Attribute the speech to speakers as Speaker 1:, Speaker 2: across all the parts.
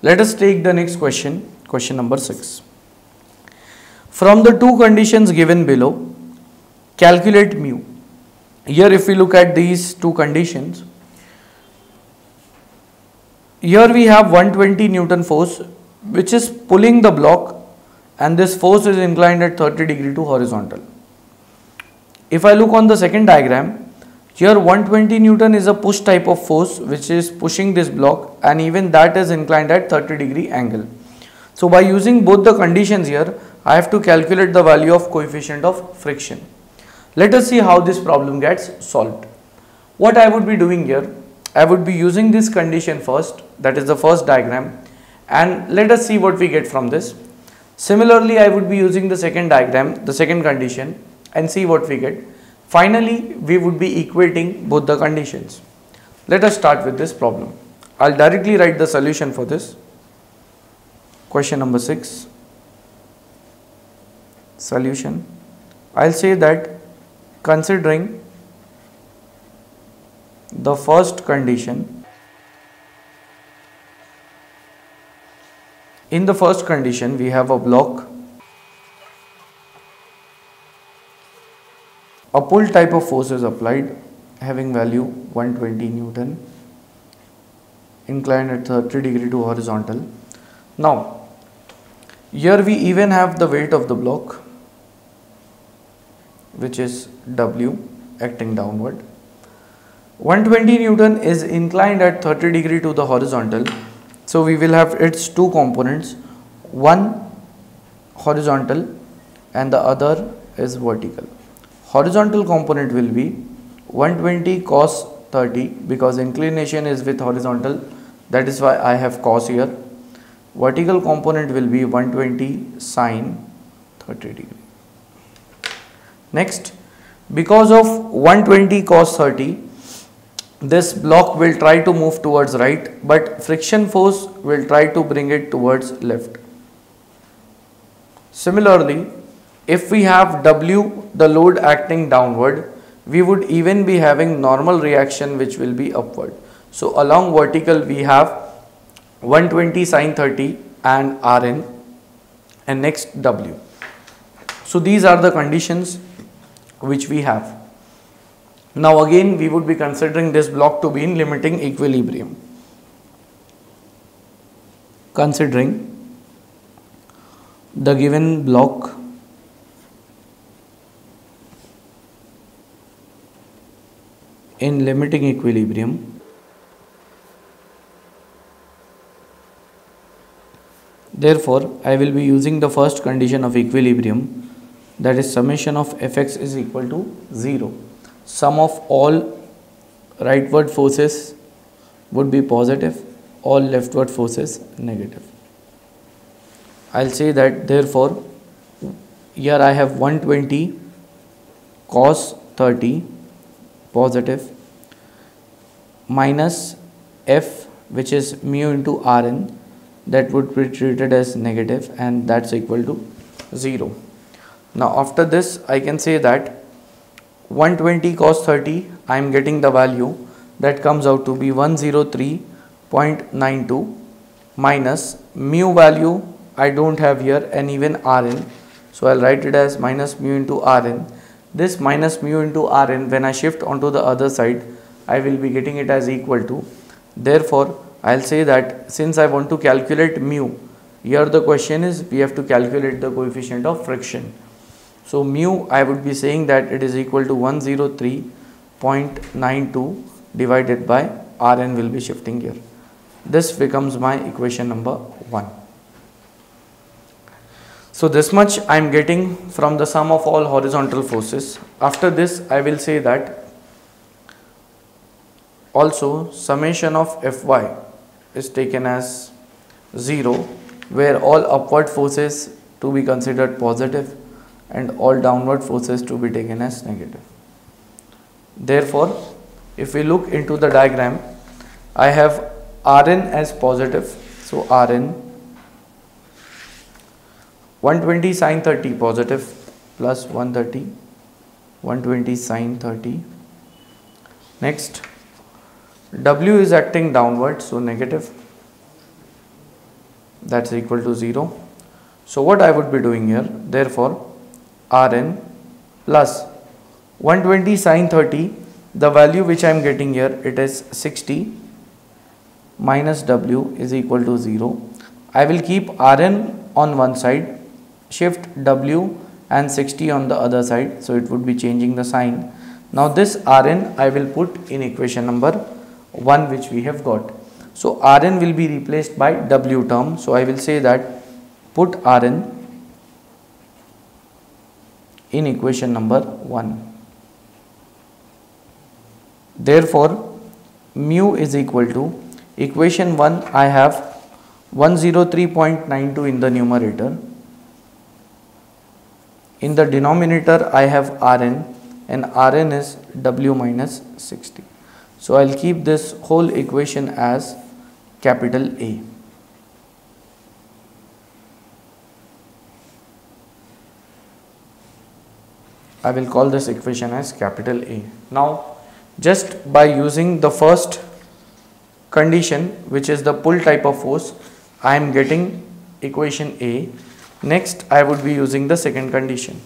Speaker 1: Let us take the next question, question number 6. From the two conditions given below, calculate mu. Here if we look at these two conditions, here we have 120 Newton force which is pulling the block and this force is inclined at 30 degree to horizontal. If I look on the second diagram, here 120 Newton is a push type of force which is pushing this block and even that is inclined at 30 degree angle. So by using both the conditions here, I have to calculate the value of coefficient of friction. Let us see how this problem gets solved. What I would be doing here, I would be using this condition first, that is the first diagram and let us see what we get from this. Similarly, I would be using the second diagram, the second condition and see what we get. Finally, we would be equating both the conditions. Let us start with this problem. I'll directly write the solution for this. Question number 6. Solution. I'll say that considering the first condition in the first condition we have a block A pull type of force is applied having value 120 Newton inclined at 30 degree to horizontal. Now here we even have the weight of the block which is W acting downward. 120 Newton is inclined at 30 degree to the horizontal. So we will have its two components one horizontal and the other is vertical horizontal component will be 120 cos 30 because inclination is with horizontal. That is why I have cos here. Vertical component will be 120 sine 30 degree. Next because of 120 cos 30 this block will try to move towards right but friction force will try to bring it towards left. Similarly if we have W, the load acting downward, we would even be having normal reaction which will be upward. So along vertical we have 120 sine 30 and Rn and next W. So these are the conditions which we have. Now again we would be considering this block to be in limiting equilibrium. Considering the given block in limiting equilibrium therefore I will be using the first condition of equilibrium that is summation of fx is equal to 0 sum of all rightward forces would be positive all leftward forces negative. I'll say that therefore here I have 120 cos 30 positive minus f which is mu into Rn that would be treated as negative and that's equal to 0. Now after this I can say that 120 cos 30 I am getting the value that comes out to be 103.92 minus mu value I don't have here and even Rn so I'll write it as minus mu into Rn this minus mu into Rn when I shift onto the other side I will be getting it as equal to. Therefore I'll say that since I want to calculate mu here the question is we have to calculate the coefficient of friction. So mu I would be saying that it is equal to 103.92 divided by Rn will be shifting here. This becomes my equation number 1 so this much I am getting from the sum of all horizontal forces. After this I will say that also summation of Fy is taken as 0 where all upward forces to be considered positive and all downward forces to be taken as negative. Therefore, if we look into the diagram, I have Rn as positive. So Rn 120 sine 30 positive plus 130 120 sine 30 next W is acting downward so negative. That's equal to 0 so what I would be doing here? Therefore Rn plus 120 sine 30 the value which I am getting here it is 60 minus W is equal to 0 I will keep Rn on one side shift W and 60 on the other side so it would be changing the sign now this Rn I will put in equation number 1 which we have got so Rn will be replaced by W term. So I will say that put Rn in equation number 1. Therefore, mu is equal to equation 1 I have 103.92 in the numerator. In the denominator I have Rn and Rn is W minus 60. So I'll keep this whole equation as capital A. I will call this equation as capital A. Now just by using the first condition which is the pull type of force I am getting equation A. Next I would be using the second condition.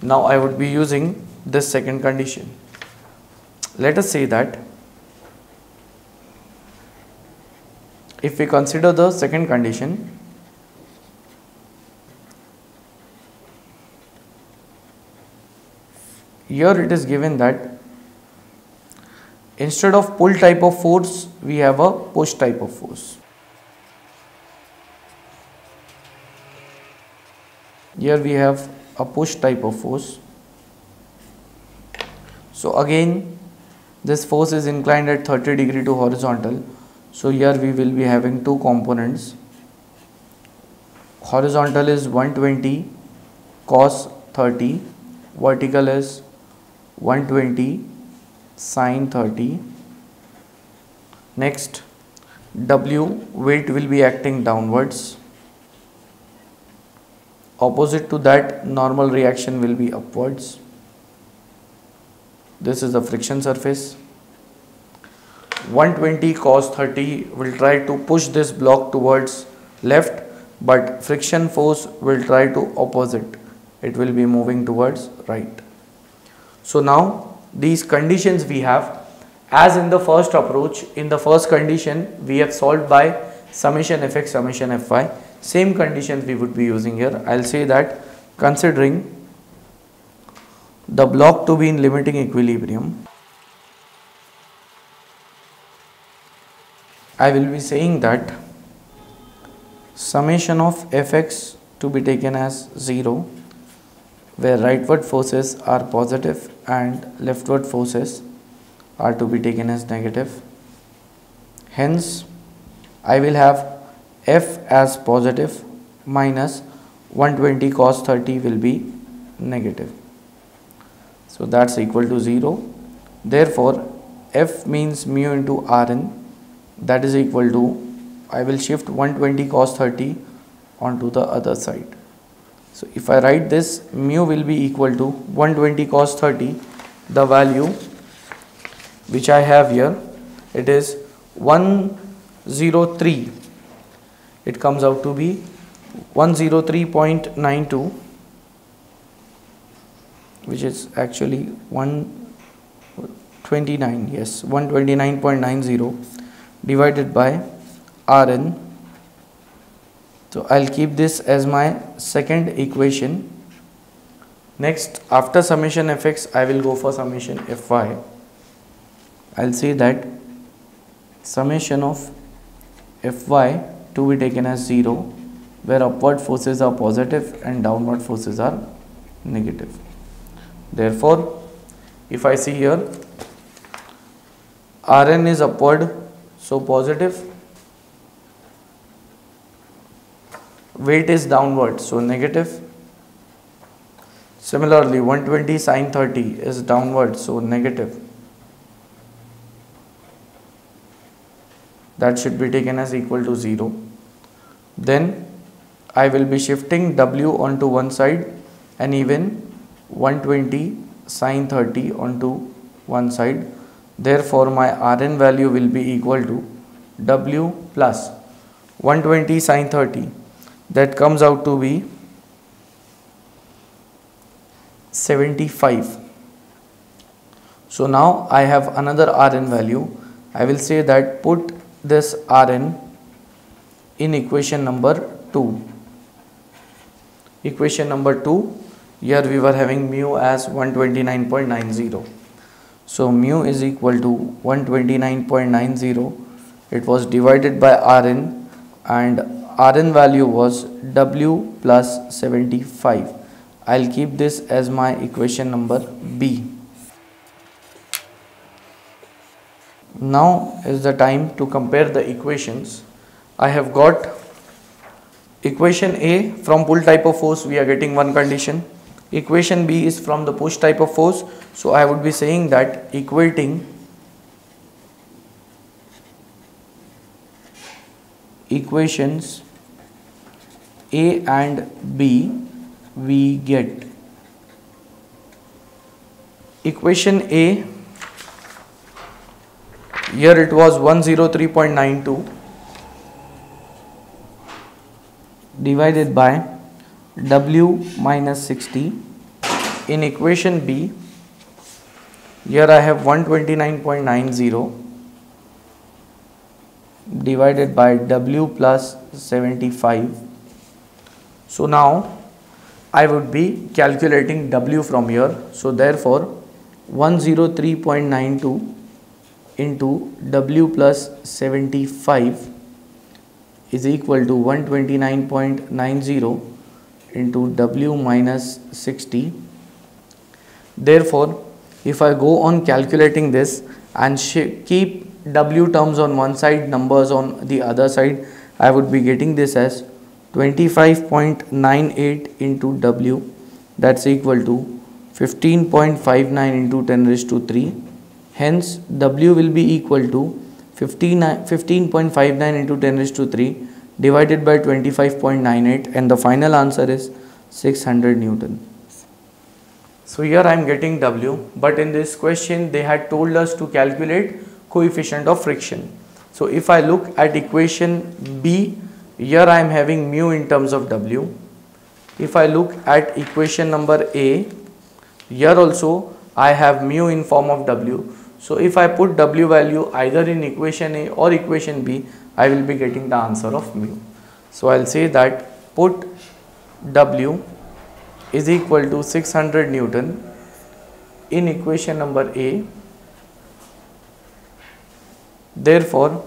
Speaker 1: Now I would be using this second condition. Let us say that if we consider the second condition here it is given that instead of pull type of force we have a push type of force here we have a push type of force so again this force is inclined at 30 degree to horizontal so here we will be having two components. Horizontal is 120 cos 30, vertical is 120 sine 30. Next, W weight will be acting downwards. Opposite to that, normal reaction will be upwards. This is the friction surface. 120 cos 30 will try to push this block towards left but friction force will try to opposite it will be moving towards right so now these conditions we have as in the first approach in the first condition we have solved by summation fx summation fy same conditions we would be using here i'll say that considering the block to be in limiting equilibrium I will be saying that summation of fx to be taken as 0 where rightward forces are positive and leftward forces are to be taken as negative. Hence, I will have f as positive minus 120 cos 30 will be negative. So that's equal to 0. Therefore, f means mu into Rn that is equal to I will shift 120 cos 30 onto the other side. So if I write this mu will be equal to 120 cos 30 the value which I have here it is 103 it comes out to be 103.92 which is actually 129 yes 129.90 divided by Rn. So I'll keep this as my second equation. Next after summation fx I will go for summation fy. I'll say that summation of fy to be taken as 0 where upward forces are positive and downward forces are negative. Therefore, if I see here Rn is upward so positive. Weight is downward so negative. Similarly 120 sine 30 is downward so negative. That should be taken as equal to 0 then I will be shifting W onto one side and even 120 sine 30 onto one side. Therefore, my Rn value will be equal to W plus 120 sine 30 that comes out to be 75 so now I have another Rn value. I will say that put this Rn in equation number 2 equation number 2 here we were having mu as 129.90 so mu is equal to 129.90 it was divided by Rn and Rn value was W plus 75 I'll keep this as my equation number B. Now is the time to compare the equations I have got equation A from pull type of force we are getting one condition. Equation B is from the push type of force so I would be saying that equating equations A and B we get. Equation A here it was 103.92 divided by W minus 60 in equation B. Here I have 129.90 divided by W plus 75 so now I would be calculating W from here. So therefore 103.92 into W plus 75 is equal to 129.90 into W minus 60. Therefore, if I go on calculating this and keep W terms on one side, numbers on the other side, I would be getting this as 25.98 into W that's equal to 15.59 into 10 raised to 3 Hence, W will be equal to Uh, 15.59 into 10 raised to 3 divided by 25.98 and the final answer is 600 Newton. So here I am getting W but in this question they had told us to calculate coefficient of friction. So if I look at equation B here I am having mu in terms of W. If I look at equation number A here also I have mu in form of W. So if I put W value either in equation A or equation B, I will be getting the answer of mu. So I'll say that put W is equal to 600 Newton in equation number A. Therefore,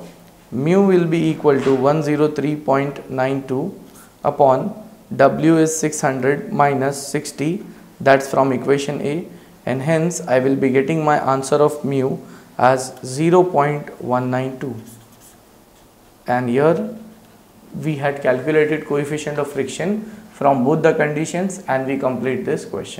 Speaker 1: mu will be equal to 103.92 upon W is 600 minus 60 that's from equation A and hence I will be getting my answer of mu as 0.192 and here we had calculated coefficient of friction from both the conditions and we complete this question.